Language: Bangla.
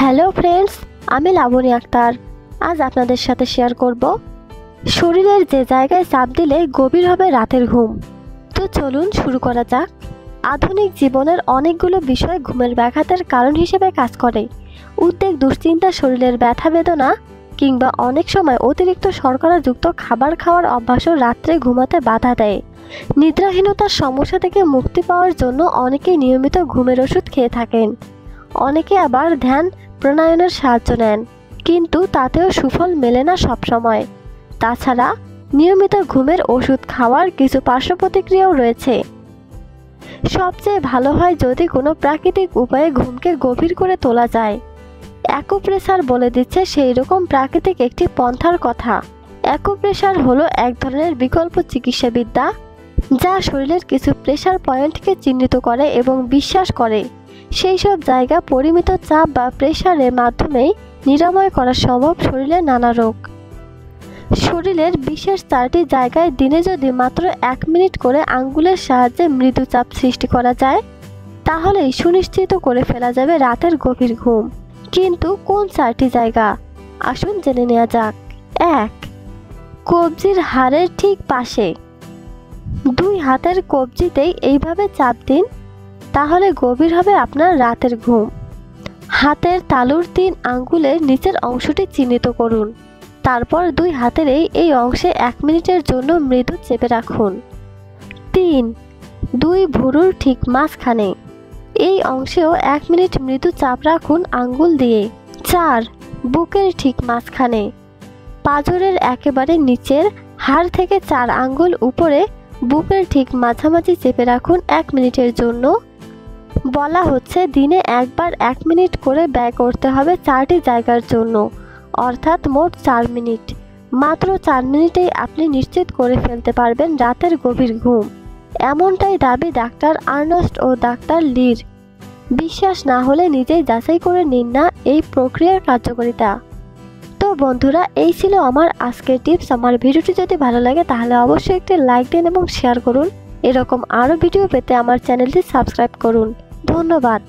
হ্যালো ফ্রেন্ডস, আমি লাবণী আক্তার। আজ আপনাদের সাথে শেয়ার করব, শরীরের যে জায়গায় চাপ দিলে গভীর হবে রাতের ঘুম। তো চলুন শুরু করা যাক। আধুনিক জীবনের অনেকগুলো বিষয় ঘুমের ব্যাঘাতের কারণ হিসেবে কাজ করে। উদ্বেগ, দুশ্চিন্তা, শরীরের ব্যথা, বেদনা, কিংবা অনেক সময় অতিরিক্ত শর্করাযুক্ত খাবার খাওয়ার অভ্যাসও রাত্রে ঘুমাতে বাধা দেয়। নিদ্রাহীনতার সমস্যা থেকে মুক্তি পাওয়ার জন্য অনেকেই নিয়মিত ঘুমের ওষুধ খেয়ে থাকেন। অনেকে আবার ধ্যান প্রণয়নের সাহায্য নেন, কিন্তু তাতেও সুফল মেলে না সবসময়। তাছাড়া, নিয়মিত ঘুমের ওষুধ খাওয়ার কিছু পার্শ্ব প্রতিক্রিয়াও রয়েছে। সবচেয়ে ভালো হয় যদি কোনো প্রাকৃতিক উপায়ে ঘুমকে গভীর করে তোলা যায়। অ্যাকুপ্রেসার বলে দিচ্ছে সেই রকম প্রাকৃতিক একটি পন্থার কথা। অ্যাকুপ্রেসার হলো এক ধরনের বিকল্প চিকিৎসাবিদ্যা, যা শরীরের কিছু প্রেশার পয়েন্টকে চিহ্নিত করে এবং বিশ্বাস করে। সেই সব জায়গা পরিমিত চাপ বা প্রেশারের মাধ্যমেই নিরাময় করা সম্ভব শরীরের নানা রোগ। শরীরের বিশেষ চারটি জায়গায় দিনে যদি মাত্র এক মিনিট করে আঙ্গুলের সাহায্যে মৃদু চাপ সৃষ্টি করা যায়, তাহলেই সুনিশ্চিত করে ফেলা যাবে রাতের গভীর ঘুম। কিন্তু কোন চারটি জায়গা? আসুন জেনে নেওয়া যাক। এক, কবজির হাড়ের ঠিক পাশে। দুই হাতের কবজিতেই এইভাবে চাপ দিন তাহলে গভীর হবে আপনার রাতের ঘুম। হাতের তালুর তিন আঙ্গুলের নিচের অংশটি চিহ্নিত করুন। তারপর দুই হাতের এই অংশে এক মিনিটের জন্য মৃদু চেপে রাখুন। তিন, দুই ভুরুর ঠিক মাঝখানে। এই অংশেও এক মিনিট মৃদু চাপ রাখুন আঙ্গুল দিয়ে। চার, বুকের ঠিক মাঝখানে। পাঁজরের একেবারে নিচের হাড় থেকে চার আঙ্গুল উপরে বুকের ঠিক মাঝামাঝি চেপে রাখুন এক মিনিটের জন্য। বলা হচ্ছে দিনে একবার এক মিনিট করে ব্যয় করতে হবে চারটি জায়গার জন্য, অর্থাৎ মোট চার মিনিট। মাত্র চার মিনিটেই আপনি নিশ্চিত করে ফেলতে পারবেন রাতের গভীর ঘুম। এমনটাই দাবি ডাক্তার আর্নস্ট ও ডাক্তার লির। বিশ্বাস না হলে নিজেই যাচাই করে নিন না এই প্রক্রিয়ার কার্যকারিতা। তো বন্ধুরা, এই ছিল আমার আজকের টিপস। আমার ভিডিওটি যদি ভালো লাগে তাহলে অবশ্যই একটি লাইক দিন এবং শেয়ার করুন। এরকম আরও ভিডিও পেতে আমার চ্যানেলটি সাবস্ক্রাইব করুন। ধন্যবাদ।